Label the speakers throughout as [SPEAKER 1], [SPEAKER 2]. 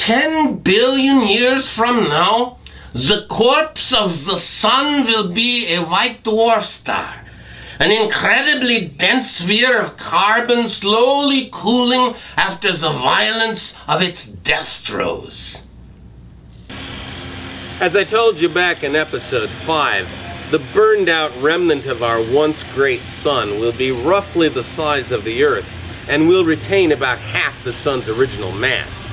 [SPEAKER 1] 10 billion years from now, the corpse of the sun will be a white dwarf star. An incredibly dense sphere of carbon slowly cooling after the violence of its death throes. As I told you back in episode 5, the burned out remnant of our once great sun will be roughly the size of the Earth and will retain about half the sun's original mass.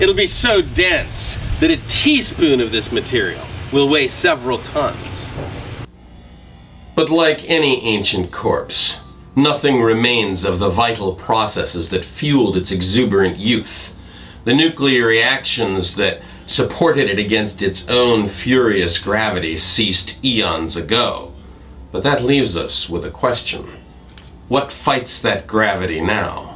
[SPEAKER 1] It'll be so dense that a teaspoon of this material will weigh several tons. But like any ancient corpse, nothing remains of the vital processes that fueled its exuberant youth. The nuclear reactions that supported it against its own furious gravity ceased eons ago. But that leaves us with a question. What fights that gravity now?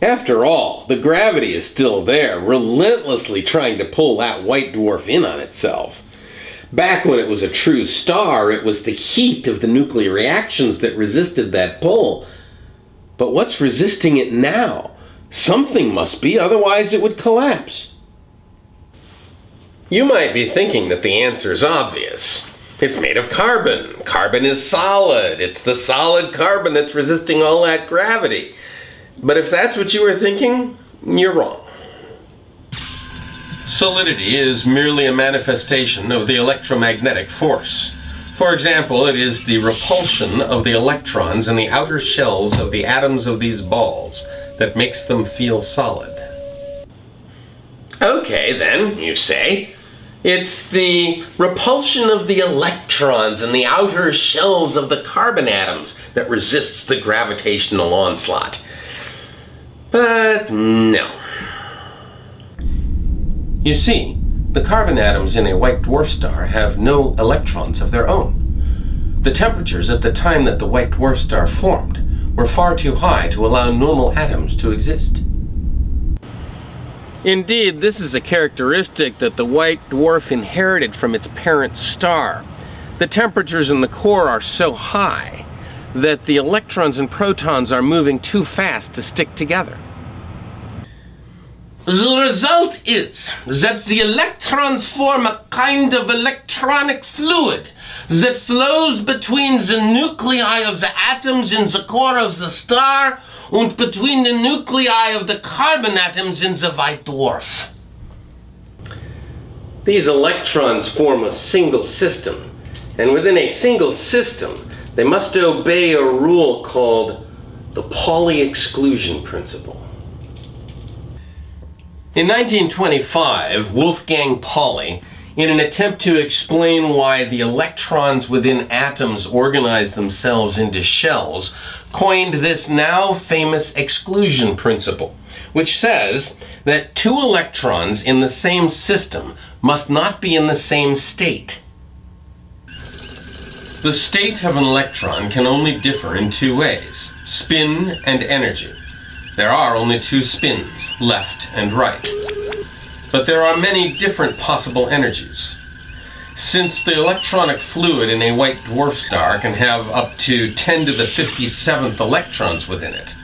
[SPEAKER 1] After all, the gravity is still there, relentlessly trying to pull that white dwarf in on itself. Back when it was a true star, it was the heat of the nuclear reactions that resisted that pull. But what's resisting it now? Something must be, otherwise it would collapse. You might be thinking that the answer is obvious. It's made of carbon. Carbon is solid. It's the solid carbon that's resisting all that gravity. But if that's what you were thinking, you're wrong. Solidity is merely a manifestation of the electromagnetic force. For example, it is the repulsion of the electrons in the outer shells of the atoms of these balls that makes them feel solid. Okay, then, you say. It's the repulsion of the electrons in the outer shells of the carbon atoms that resists the gravitational onslaught. But no. You see, the carbon atoms in a white dwarf star have no electrons of their own. The temperatures at the time that the white dwarf star formed were far too high to allow normal atoms to exist. Indeed, this is a characteristic that the white dwarf inherited from its parent star. The temperatures in the core are so high that the electrons and protons are moving too fast to stick together. The result is that the electrons form a kind of electronic fluid that flows between the nuclei of the atoms in the core of the star and between the nuclei of the carbon atoms in the white dwarf. These electrons form a single system, and within a single system, they must obey a rule called the Pauli exclusion principle. In 1925, Wolfgang Pauli, in an attempt to explain why the electrons within atoms organize themselves into shells, coined this now famous exclusion principle, which says that two electrons in the same system must not be in the same state. The state of an electron can only differ in two ways, spin and energy. There are only two spins, left and right. But there are many different possible energies. Since the electronic fluid in a white dwarf star can have up to 10 to the 57th electrons within it,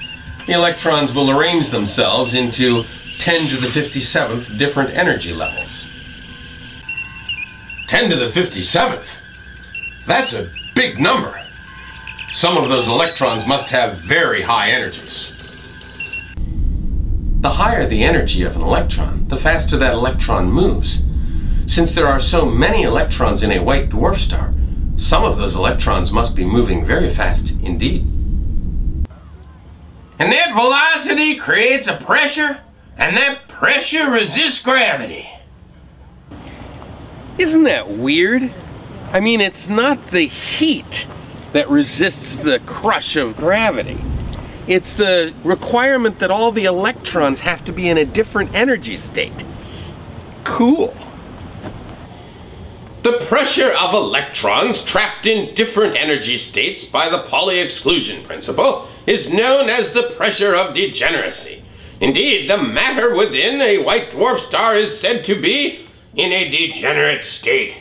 [SPEAKER 1] the electrons will arrange themselves into 10 to the 57th different energy levels. 10 to the 57th? That's a big number. Some of those electrons must have very high energies. The higher the energy of an electron, the faster that electron moves. Since there are so many electrons in a white dwarf star, some of those electrons must be moving very fast indeed. And that velocity creates a pressure, and that pressure resists gravity. Isn't that weird? I mean, it's not the heat that resists the crush of gravity. It's the requirement that all the electrons have to be in a different energy state. Cool. The pressure of electrons trapped in different energy states by the Pauli exclusion principle is known as the pressure of degeneracy. Indeed, the matter within a white dwarf star is said to be in a degenerate state.